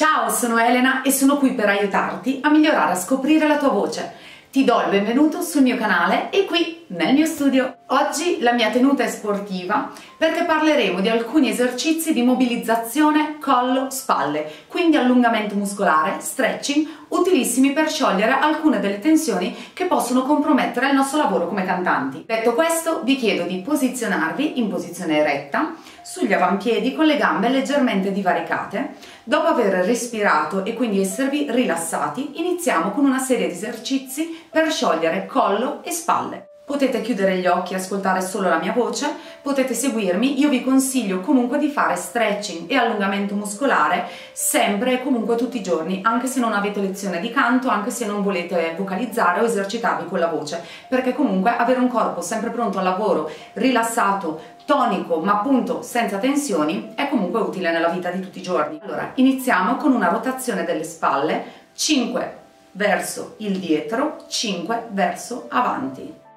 Ciao, sono Elena e sono qui per aiutarti a migliorare a scoprire la tua voce. Ti do il benvenuto sul mio canale e qui nel mio studio. Oggi la mia tenuta è sportiva perché parleremo di alcuni esercizi di mobilizzazione collo-spalle, quindi allungamento muscolare, stretching, utilissimi per sciogliere alcune delle tensioni che possono compromettere il nostro lavoro come cantanti. Detto questo, vi chiedo di posizionarvi in posizione eretta sugli avampiedi con le gambe leggermente divaricate. Dopo aver respirato e quindi esservi rilassati, iniziamo con una serie di esercizi per sciogliere collo e spalle. Potete chiudere gli occhi e ascoltare solo la mia voce, potete seguirmi, io vi consiglio comunque di fare stretching e allungamento muscolare sempre e comunque tutti i giorni, anche se non avete lezione di canto, anche se non volete vocalizzare o esercitarvi con la voce, perché comunque avere un corpo sempre pronto al lavoro, rilassato, tonico ma appunto senza tensioni è comunque utile nella vita di tutti i giorni. Allora, iniziamo con una rotazione delle spalle, 5 verso il dietro, 5 verso avanti.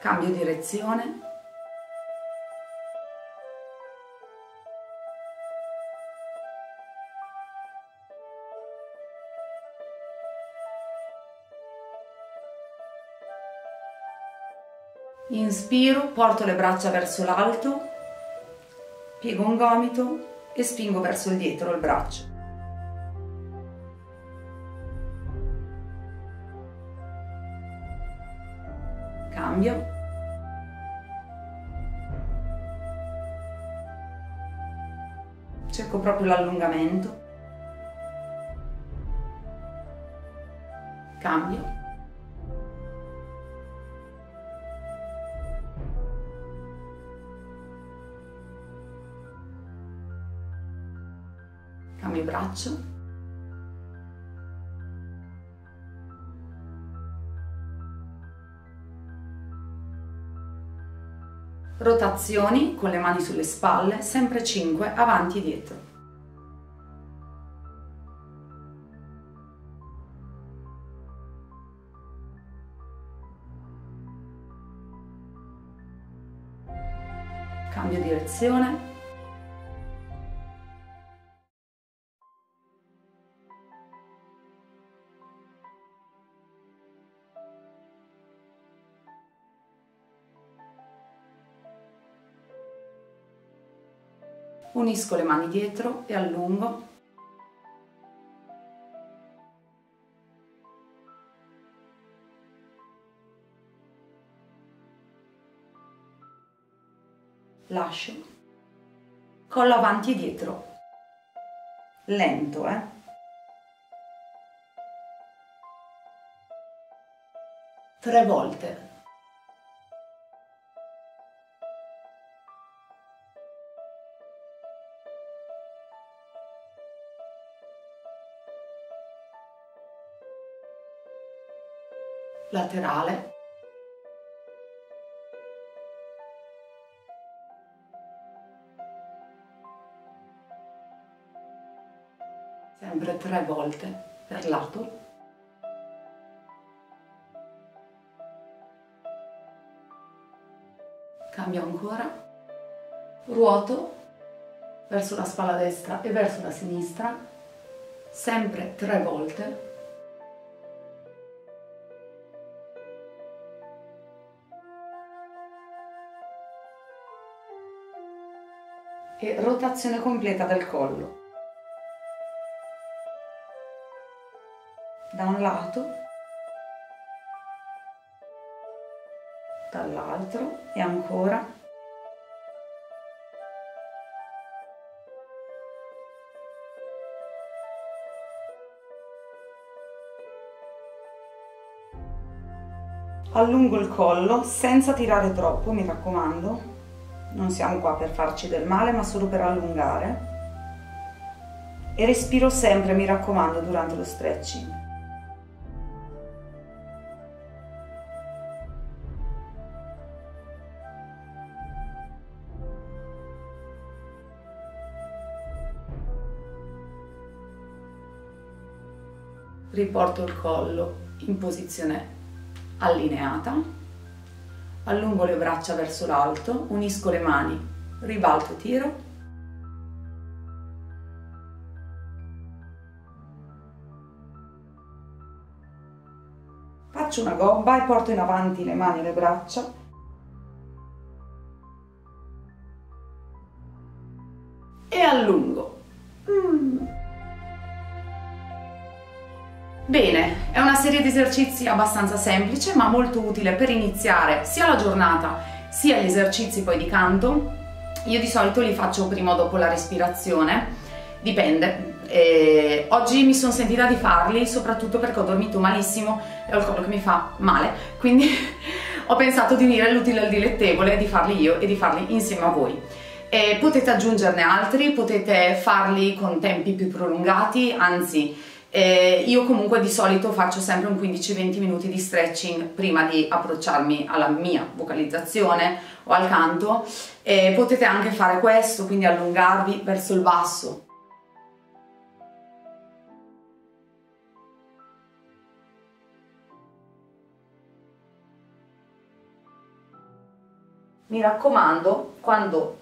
Cambio direzione. Inspiro, porto le braccia verso l'alto, piego un gomito e spingo verso il dietro il braccio. Cambio. Cerco proprio l'allungamento. Cambio. cambio braccio rotazioni con le mani sulle spalle sempre 5 avanti e dietro. Cambio direzione unisco le mani dietro e allungo. Lascio. Collo avanti e dietro. Lento, eh? Tre volte. Laterale. Sempre tre volte per lato. Cambio ancora. Ruoto verso la spalla destra e verso la sinistra. Sempre tre volte e rotazione completa del collo. Da un lato, dall'altro e ancora. Allungo il collo senza tirare troppo, mi raccomando non siamo qua per farci del male ma solo per allungare. E respiro sempre mi raccomando durante lo stretching. Riporto il collo in posizione allineata allungo le braccia verso l'alto, unisco le mani, ribalto, tiro, faccio una gobba e porto in avanti le mani e le braccia e allungo. Mm. Bene, è una serie di esercizi abbastanza semplice ma molto utile per iniziare sia la giornata sia gli esercizi poi di canto. Io di solito li faccio prima o dopo la respirazione, dipende. E oggi mi sono sentita di farli soprattutto perché ho dormito malissimo e ho il collo che mi fa male, quindi ho pensato di unire l'utile al dilettevole, di farli io e di farli insieme a voi. E potete aggiungerne altri, potete farli con tempi più prolungati, anzi eh, io comunque di solito faccio sempre un 15-20 minuti di stretching prima di approcciarmi alla mia vocalizzazione o al canto. Eh, potete anche fare questo, quindi allungarvi verso il basso. Mi raccomando, quando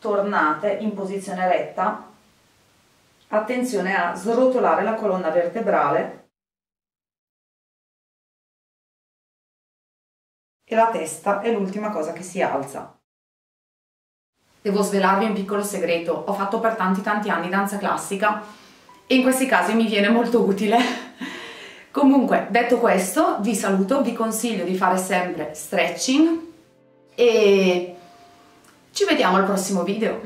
tornate in posizione retta, attenzione a srotolare la colonna vertebrale e la testa è l'ultima cosa che si alza. Devo svelarvi un piccolo segreto, ho fatto per tanti tanti anni danza classica e in questi casi mi viene molto utile. Comunque, detto questo, vi saluto, vi consiglio di fare sempre stretching e ci vediamo al prossimo video.